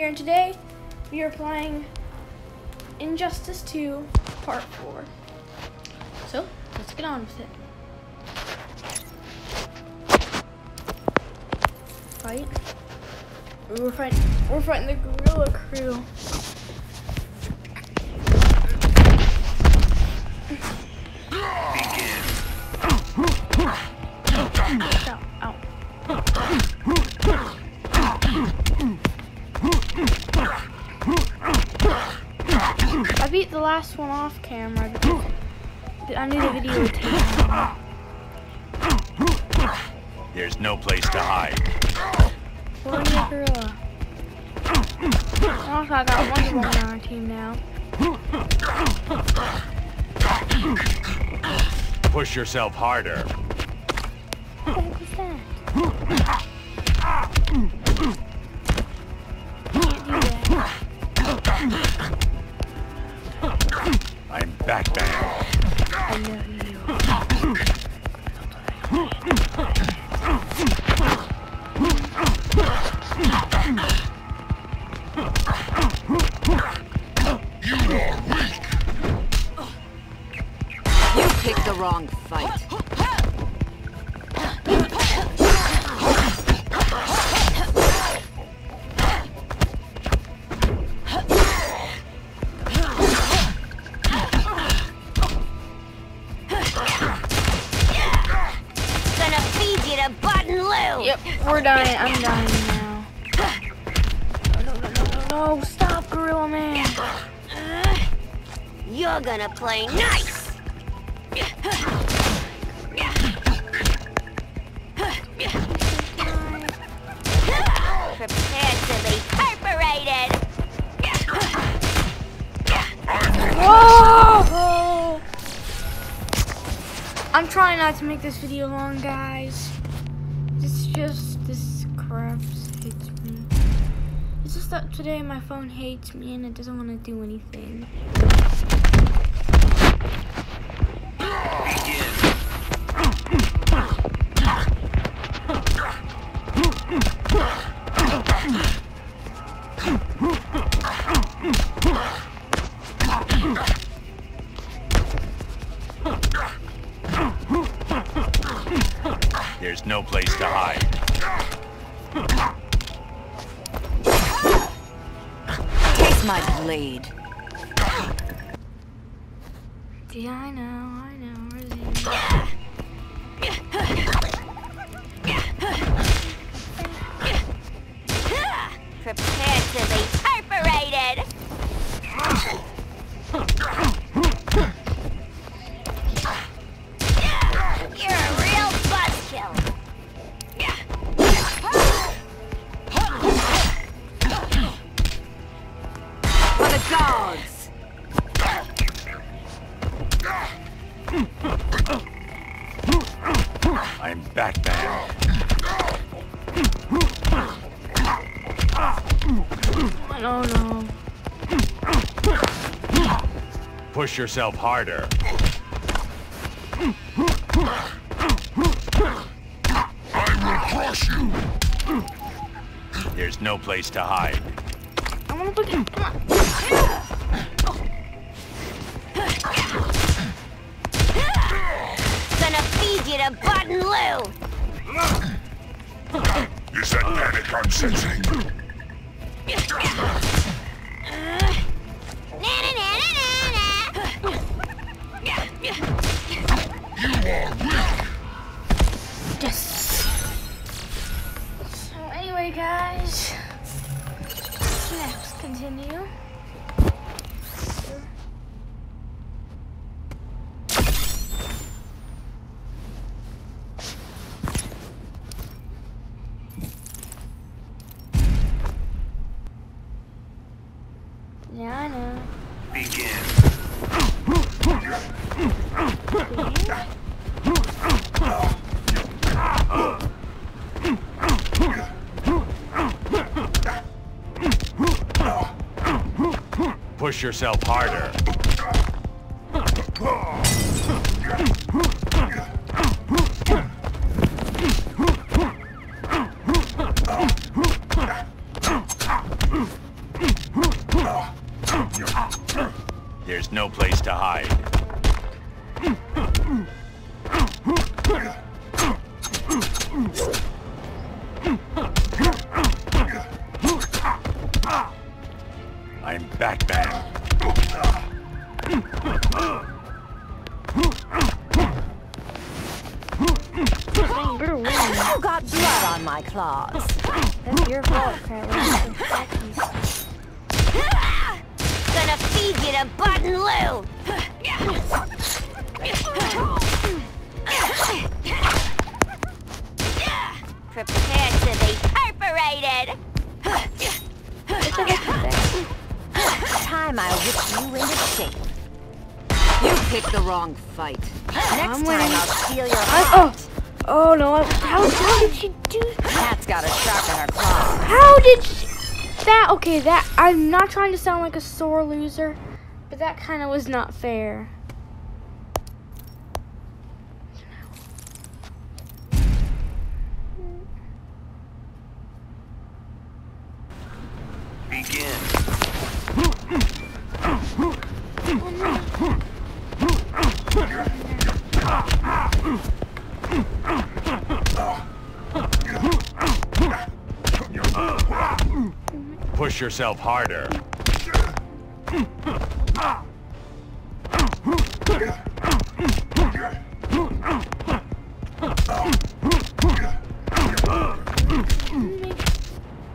Here and today we are playing Injustice 2 Part 4. So let's get on with it. Fight. We're fighting we're fighting the gorilla crew. Last one off camera because I knew the video. There's no place to hide. Gorilla. Also, I got Woman on our team now. Push yourself harder. What the heck was that? I'm Batman. I know you. You picked the wrong fight. You're gonna play nice. Prepare to be perforated. Whoa! I'm trying not to make this video long, guys. It's just this crap hates me. It's just that today my phone hates me and it doesn't want to do anything. There's no place to hide. My blade. Yeah, I know, I know. The gods! I'm Batman. Oh no. Push yourself harder. There's no place to hide. To look at. Come on. Gonna feed you to Button Lou. Is that panic I'm sensing? Push yourself harder. Claws. That's your fault, Carly. Gonna feed you to Button Lou! Prepare to be perforated! Time I whip you into shape. You picked the wrong fight. Next I'm time winning. I'll steal your I, heart. oh, oh no! I, how, how did she do? Cat's got a sharp in her claw. How did she, that? Okay, that I'm not trying to sound like a sore loser, but that kind of was not fair. Begin. Yourself harder.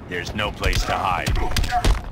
There's no place to hide.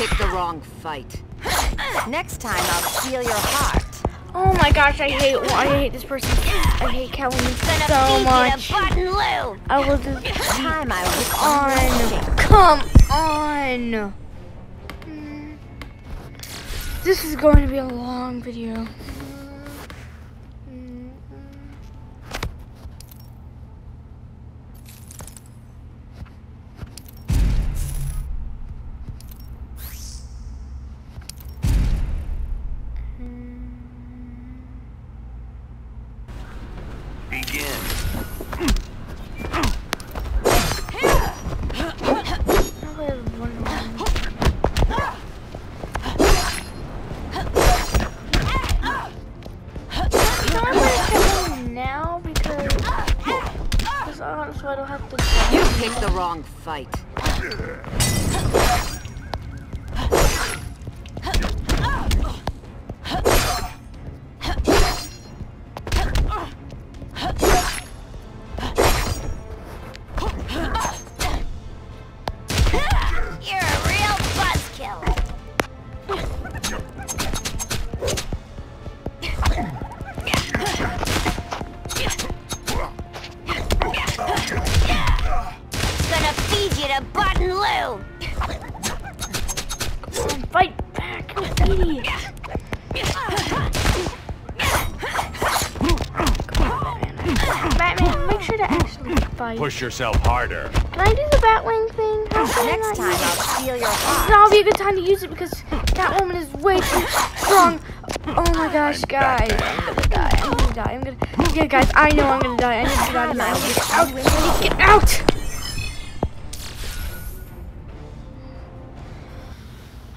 Picked the wrong fight. Next time I'll steal your heart. Oh my gosh, I hate I hate this person. I hate Gonna so much. you to Button Lou! I will just Time I you on. Come on. Mm. This is going to be a long video. Wrong fight. Push yourself harder. Can I do the Batwing thing? How can I Next not time use I'll steal your heart. now would be a good time to use it because Catwoman is way too strong. Oh my gosh, I'm guys. I'm gonna die. I'm gonna die. I'm gonna. Yeah, guys, I know I'm gonna die. I need to get out of here. I need to get out. I get out.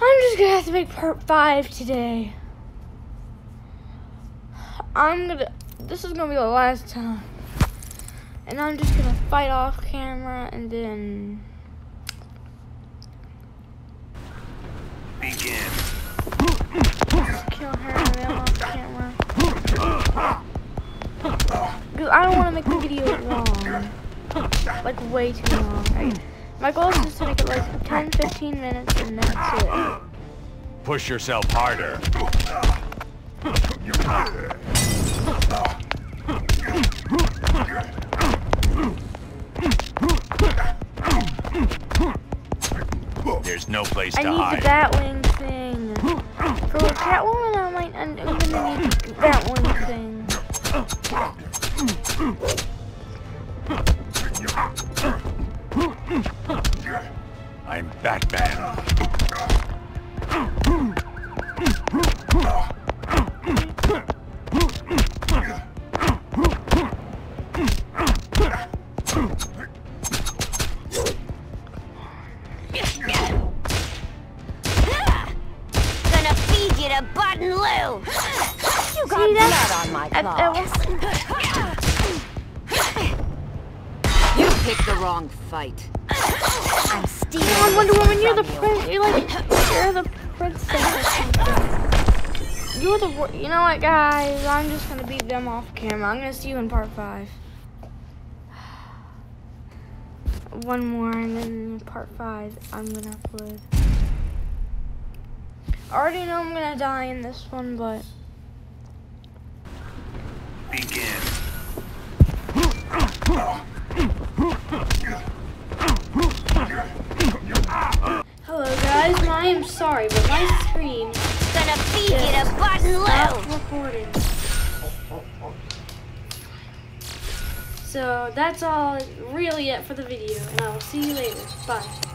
I'm just gonna have to make part five today. I'm gonna. This is gonna be the last time. And I'm just gonna fight off camera and then. Begin. kill her and then off camera. Cause I don't want to make the video long. Like way too long. I, my goal is just to make it like 10, 15 minutes and that's it. Push yourself harder. No place I to need hide. the Batwing thing. For Catwoman, I might, I'm, I'm gonna need the Batwing thing. You picked the wrong fight. I'm stealing Come on, Wonder Woman, you're the prince. You're like, you're the princess. You're the. You know what, guys? I'm just gonna beat them off camera. I'm gonna see you in part five. One more, and then in part five, I'm gonna upload. I already know I'm gonna die in this one, but Begin. Hello, guys. I am sorry, but my screen Gonna feed you to Button Lou. recording. So that's all really it for the video, and I will see you later. Bye.